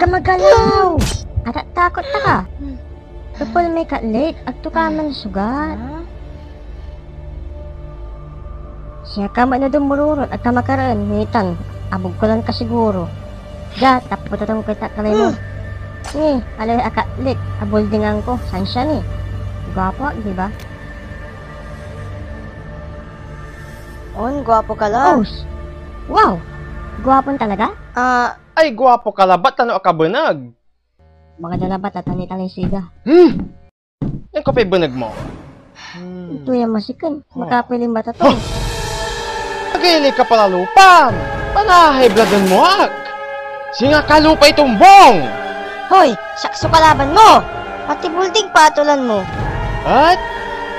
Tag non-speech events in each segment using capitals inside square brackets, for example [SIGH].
ka magalaw! At takot ta ka. Tupol may katlit at tukaman sugat. Siya ka man na dumururot at kamakaroon, ngitan. Abog ko lang ka siguro. Da, tapototong kita kalay mo. Ni, alay akatlit, aboldingan ko. San siya ni? Gwapo, di ba? On, gwapo ka lang. Oh, wow! Gwapon talaga? Ah, Ay, gwapo ka labat, ano ka bunag? Mga dalabat at tani siga. Hmm? Ay, kapay bunag mo. Hmm. Ito yung masikan. Makapiling bata to. Pagili ka pala lupan. Panahay bladan mo ak. Singa ka lupa itumbong. hoy, sakso kalaban mo! Pati bulding patulan mo. At?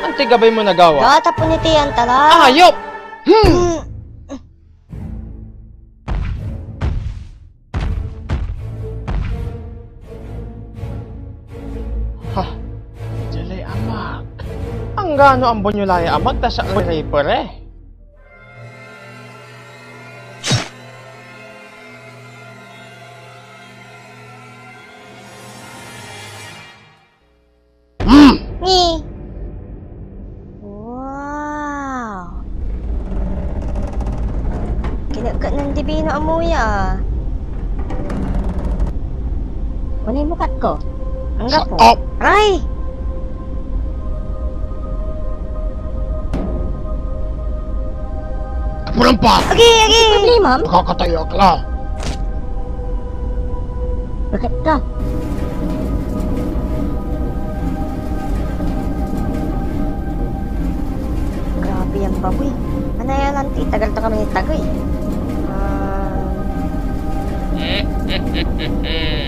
Ang tigabay mo nagawa? Gata punitian tala. Ayop! Hmm! Hmm. Ang gano ang bunyulay amag ta sa pare-pare. Hmm! Ni. Wow. Kinagat ng dibino amuya. Ano yung mukat ko? Ang Shut gapo. up! Ay! Kapulang pa! Agi, agi! Problema? Nakakatayo ka lang. Bakit ka? Grabe yan baboy. Yan, auntie? Tagal to kami ni Tagoy. Ah... [LAUGHS]